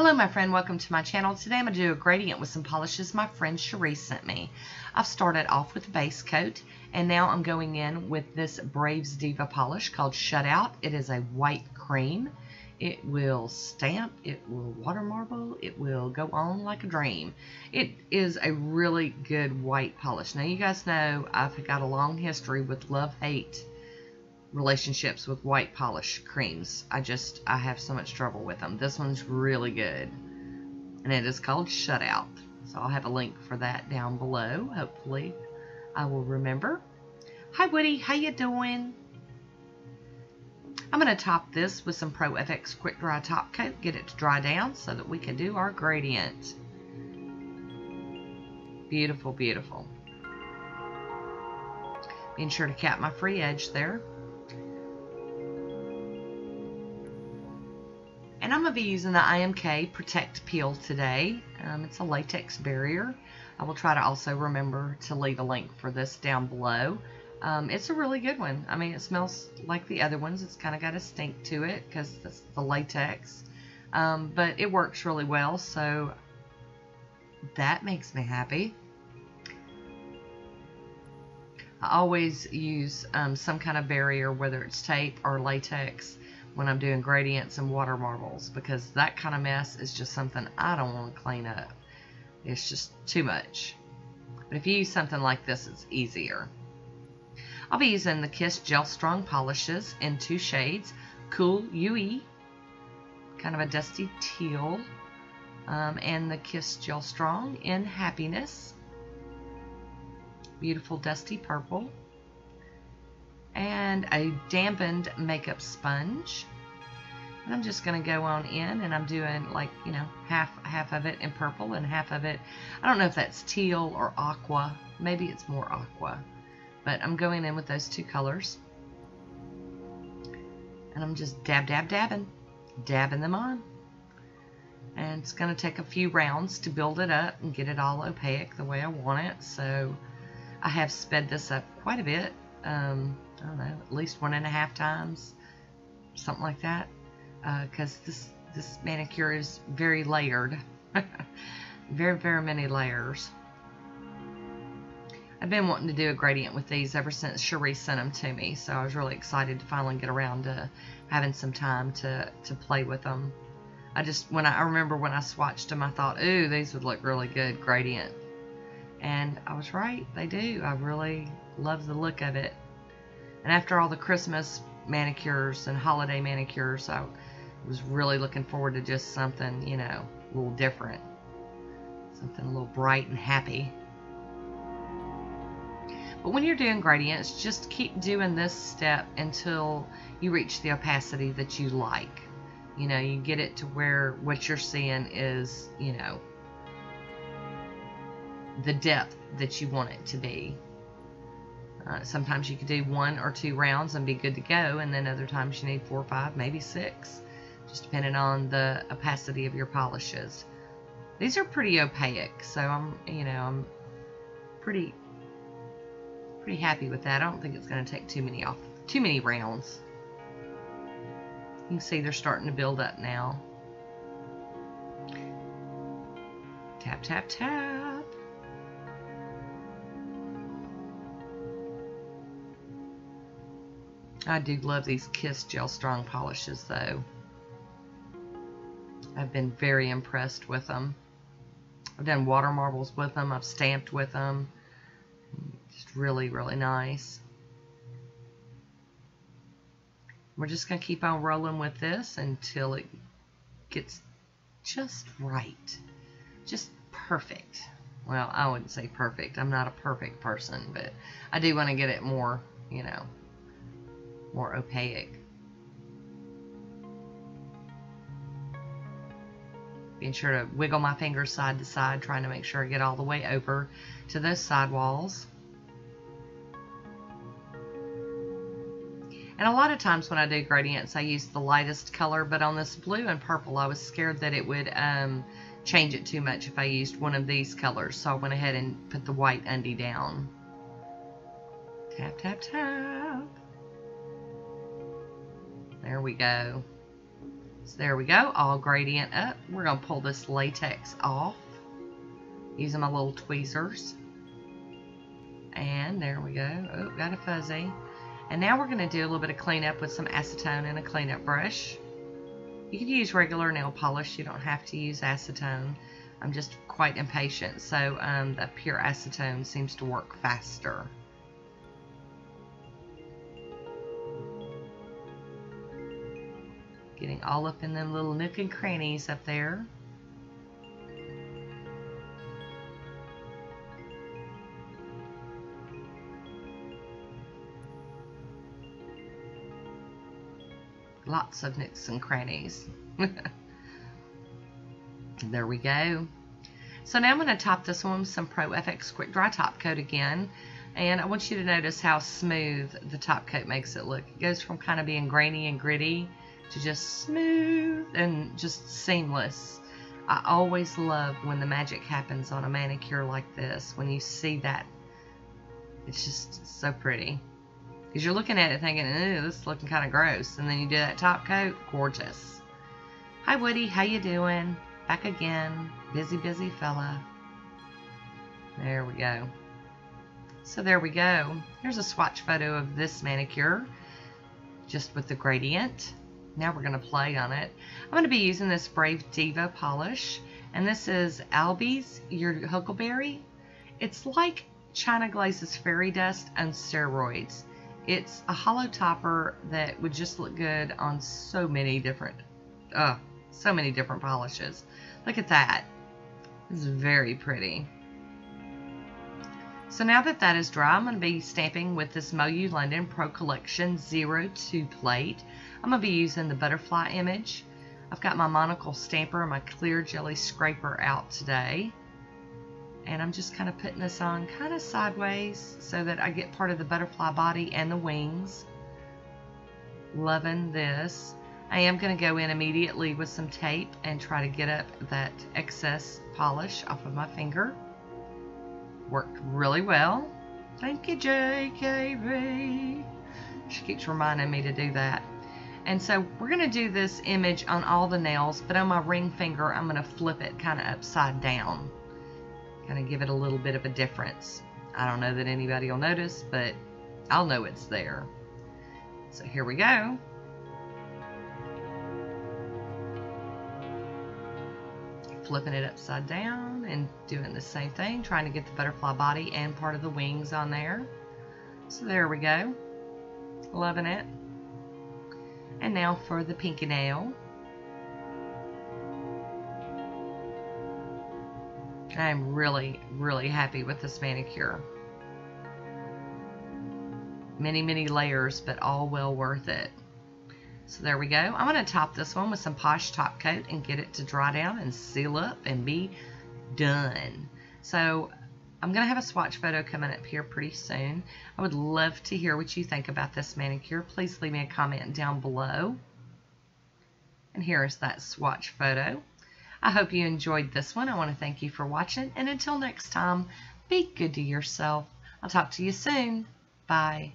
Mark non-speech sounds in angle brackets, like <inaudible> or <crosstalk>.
Hello my friend, welcome to my channel. Today I'm going to do a gradient with some polishes my friend Sheree sent me. I've started off with a base coat and now I'm going in with this Braves Diva polish called Shutout. It is a white cream. It will stamp, it will water marble, it will go on like a dream. It is a really good white polish. Now you guys know I've got a long history with love-hate relationships with white polish creams. I just, I have so much trouble with them. This one's really good. And it is called Shutout. So I'll have a link for that down below. Hopefully I will remember. Hi Woody, how you doing? I'm going to top this with some Pro FX Quick Dry Top Coat. Get it to dry down so that we can do our gradient. Beautiful, beautiful. Being sure to cap my free edge there. And I'm going to be using the IMK Protect Peel today. Um, it's a latex barrier. I will try to also remember to leave a link for this down below. Um, it's a really good one. I mean, it smells like the other ones. It's kind of got a stink to it because it's the latex. Um, but it works really well, so that makes me happy. I always use um, some kind of barrier, whether it's tape or latex, when I'm doing gradients and water marbles because that kind of mess is just something I don't want to clean up. It's just too much. But if you use something like this, it's easier. I'll be using the Kiss Gel Strong Polishes in two shades. Cool UE, kind of a dusty teal, um, and the Kiss Gel Strong in Happiness. Beautiful dusty purple and a dampened makeup sponge. And I'm just going to go on in and I'm doing like, you know, half half of it in purple and half of it, I don't know if that's teal or aqua. Maybe it's more aqua. But I'm going in with those two colors. And I'm just dab, dab, dabbing. Dabbing them on. And it's going to take a few rounds to build it up and get it all opaque the way I want it. So I have sped this up quite a bit. Um, I don't know, at least one and a half times, something like that. Because uh, this this manicure is very layered, <laughs> very very many layers. I've been wanting to do a gradient with these ever since Sheree sent them to me, so I was really excited to finally get around to having some time to to play with them. I just when I, I remember when I swatched them, I thought, ooh, these would look really good gradient, and I was right, they do. I really love the look of it. And after all the Christmas manicures and holiday manicures, I was really looking forward to just something, you know, a little different. Something a little bright and happy. But when you're doing gradients, just keep doing this step until you reach the opacity that you like. You know, you get it to where what you're seeing is, you know, the depth that you want it to be. Uh, sometimes you could do one or two rounds and be good to go, and then other times you need four or five, maybe six, just depending on the opacity of your polishes. These are pretty opaque, so I'm, you know, I'm pretty, pretty happy with that. I don't think it's going to take too many off, too many rounds. You can see they're starting to build up now. Tap, tap, tap. I do love these Kiss Gel Strong polishes though. I've been very impressed with them. I've done water marbles with them. I've stamped with them. Just really, really nice. We're just going to keep on rolling with this until it gets just right. Just perfect. Well, I wouldn't say perfect. I'm not a perfect person, but I do want to get it more, you know, more opaque. Being sure to wiggle my fingers side to side, trying to make sure I get all the way over to those side walls. And a lot of times when I do gradients, I use the lightest color, but on this blue and purple, I was scared that it would um, change it too much if I used one of these colors. So I went ahead and put the white undie down. Tap, tap, tap. There we go. So there we go, all gradient up. We're going to pull this latex off using my little tweezers. And there we go. Oh, got a fuzzy. And now we're going to do a little bit of cleanup with some acetone and a cleanup brush. You can use regular nail polish. You don't have to use acetone. I'm just quite impatient, so um, the pure acetone seems to work faster. Getting all up in them little nook and crannies up there. Lots of nooks and crannies. <laughs> there we go. So now I'm going to top this one with some Pro FX Quick Dry Top Coat again. And I want you to notice how smooth the top coat makes it look. It goes from kind of being grainy and gritty to just smooth and just seamless. I always love when the magic happens on a manicure like this. When you see that, it's just so pretty. Because you're looking at it thinking, ooh, this is looking kind of gross. And then you do that top coat, gorgeous. Hi, Woody. How you doing? Back again. Busy, busy fella. There we go. So there we go. Here's a swatch photo of this manicure, just with the gradient. Now we're going to play on it. I'm going to be using this Brave Diva polish, and this is Albies Your Huckleberry. It's like China Glaze's Fairy Dust on steroids. It's a holo topper that would just look good on so many different, uh, so many different polishes. Look at that. It's very pretty. So now that that is dry, I'm going to be stamping with this Moyou London Pro Collection 02 plate. I'm going to be using the butterfly image. I've got my monocle stamper and my clear jelly scraper out today. And I'm just kind of putting this on kind of sideways so that I get part of the butterfly body and the wings. Loving this. I am going to go in immediately with some tape and try to get up that excess polish off of my finger. Worked really well. Thank you, JKB. She keeps reminding me to do that. And so we're going to do this image on all the nails, but on my ring finger, I'm going to flip it kind of upside down. Kind of give it a little bit of a difference. I don't know that anybody will notice, but I'll know it's there. So here we go. Flipping it upside down and doing the same thing, trying to get the butterfly body and part of the wings on there. So there we go. Loving it. And now for the pinky nail. I'm really, really happy with this manicure. Many, many layers, but all well worth it. So there we go. I'm going to top this one with some Posh Top Coat and get it to dry down and seal up and be done. So I'm going to have a swatch photo coming up here pretty soon. I would love to hear what you think about this manicure. Please leave me a comment down below. And here's that swatch photo. I hope you enjoyed this one. I want to thank you for watching. And until next time, be good to yourself. I'll talk to you soon. Bye.